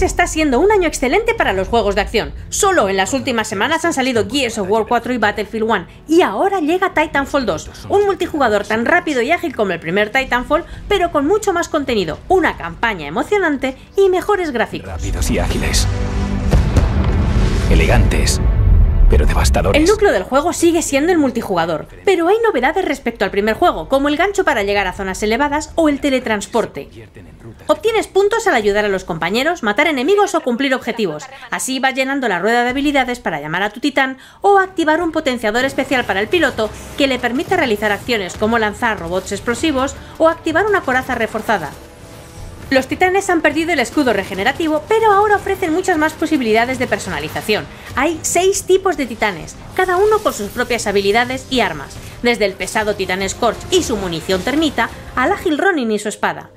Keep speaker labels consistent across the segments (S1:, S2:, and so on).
S1: 2016 está siendo un año excelente para los juegos de acción. Solo en las últimas semanas han salido Gears of War 4 y Battlefield 1, y ahora llega Titanfall 2, un multijugador tan rápido y ágil como el primer Titanfall, pero con mucho más contenido, una campaña emocionante y mejores gráficos.
S2: Rápidos y ágiles. Elegantes
S1: El núcleo del juego sigue siendo el multijugador, pero hay novedades respecto al primer juego, como el gancho para llegar a zonas elevadas o el teletransporte. Obtienes puntos al ayudar a los compañeros, matar enemigos o cumplir objetivos. Así vas llenando la rueda de habilidades para llamar a tu titán o activar un potenciador especial para el piloto que le permite realizar acciones como lanzar robots explosivos o activar una coraza reforzada. Los titanes han perdido el escudo regenerativo, pero ahora ofrecen muchas más posibilidades de personalización. Hay 6 tipos de titanes, cada uno con sus propias habilidades y armas, desde el pesado titán Scorch y su munición termita, al ágil Ronin y su espada.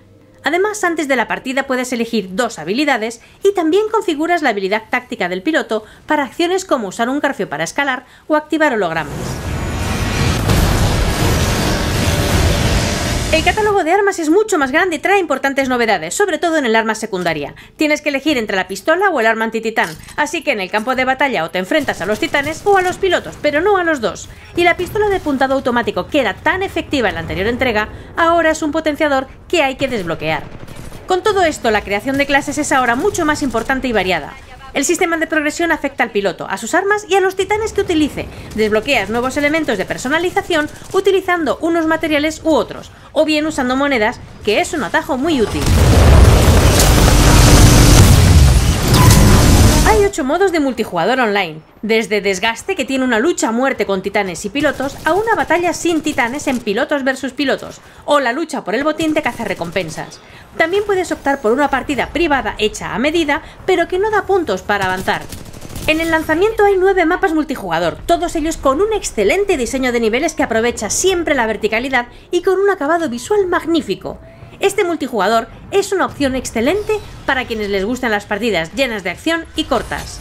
S1: Además, antes de la partida puedes elegir dos habilidades y también configuras la habilidad táctica del piloto para acciones como usar un garfio para escalar o activar hologramas. El catálogo de armas es mucho más grande y trae importantes novedades, sobre todo en el arma secundaria. Tienes que elegir entre la pistola o el arma antititán, así que en el campo de batalla o te enfrentas a los titanes o a los pilotos, pero no a los dos. Y la pistola de puntado automático que era tan efectiva en la anterior entrega, ahora es un potenciador que hay que desbloquear. Con todo esto, la creación de clases es ahora mucho más importante y variada. El sistema de progresión afecta al piloto, a sus armas y a los titanes que utilice. Desbloqueas nuevos elementos de personalización utilizando unos materiales u otros, o bien usando monedas, que es un atajo muy útil. 8 modos de multijugador online, desde Desgaste, que tiene una lucha a muerte con titanes y pilotos, a una batalla sin titanes en pilotos versus pilotos, o la lucha por el botín de recompensas. También puedes optar por una partida privada hecha a medida, pero que no da puntos para avanzar. En el lanzamiento hay 9 mapas multijugador, todos ellos con un excelente diseño de niveles que aprovecha siempre la verticalidad y con un acabado visual magnífico. Este multijugador es una opción excelente para quienes les gustan las partidas llenas de acción y cortas.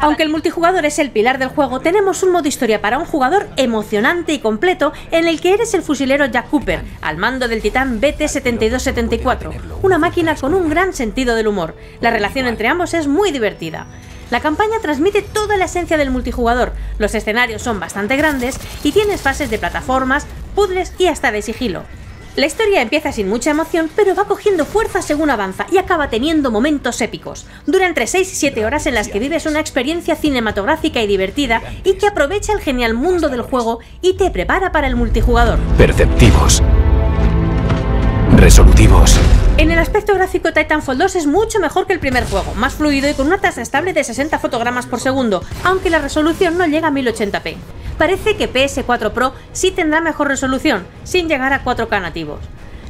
S1: Aunque el multijugador es el pilar del juego, tenemos un modo historia para un jugador emocionante y completo en el que eres el fusilero Jack Cooper, al mando del titán BT-7274, una máquina con un gran sentido del humor. La relación entre ambos es muy divertida. La campaña transmite toda la esencia del multijugador, los escenarios son bastante grandes y tienes fases de plataformas, puzzles y hasta de sigilo. La historia empieza sin mucha emoción, pero va cogiendo fuerza según avanza y acaba teniendo momentos épicos. Dura entre 6 y 7 horas en las que vives una experiencia cinematográfica y divertida y que aprovecha el genial mundo del juego y te prepara para el multijugador.
S2: Perceptivos. Resolutivos.
S1: En el aspecto gráfico Titanfall 2 es mucho mejor que el primer juego, más fluido y con una tasa estable de 60 fotogramas por segundo, aunque la resolución no llega a 1080p parece que PS4 Pro sí tendrá mejor resolución, sin llegar a 4K nativos.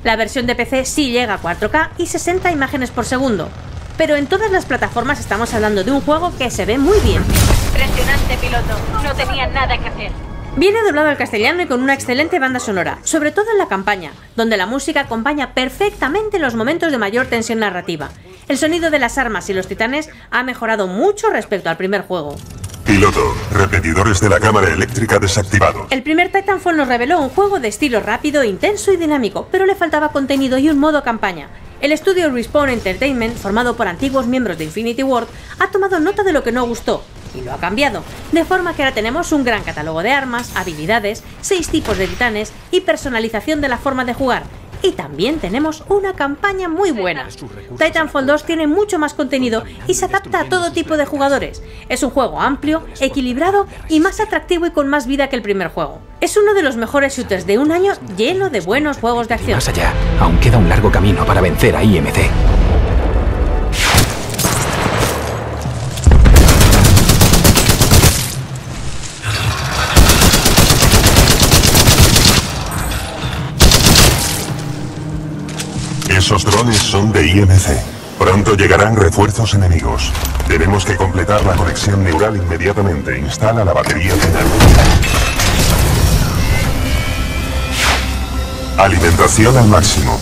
S1: La versión de PC sí llega a 4K y 60 imágenes por segundo, pero en todas las plataformas estamos hablando de un juego que se ve muy bien.
S3: Impresionante piloto, no tenía nada que hacer.
S1: Viene doblado al castellano y con una excelente banda sonora, sobre todo en la campaña, donde la música acompaña perfectamente los momentos de mayor tensión narrativa. El sonido de las armas y los titanes ha mejorado mucho respecto al primer juego.
S4: Piloto, repetidores de la cámara eléctrica desactivado.
S1: El primer Titanfall nos reveló un juego de estilo rápido, intenso y dinámico, pero le faltaba contenido y un modo campaña. El estudio Respawn Entertainment, formado por antiguos miembros de Infinity Ward, ha tomado nota de lo que no gustó y lo ha cambiado, de forma que ahora tenemos un gran catálogo de armas, habilidades, seis tipos de titanes y personalización de la forma de jugar, y también tenemos una campaña muy buena. Titanfall 2 tiene mucho más contenido y se adapta a todo tipo de jugadores. Es un juego amplio, equilibrado y más atractivo y con más vida que el primer juego. Es uno de los mejores shooters de un año lleno de buenos juegos de acción.
S2: Más allá, aún queda un largo camino para vencer a IMC.
S4: Esos drones son de IMC. Pronto llegarán refuerzos enemigos. Tenemos que completar la conexión neural inmediatamente. Instala la batería final. Alimentación al máximo.